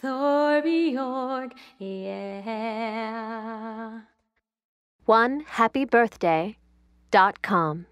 Corby Thorbjorg, yeah. One happy birthday dot com.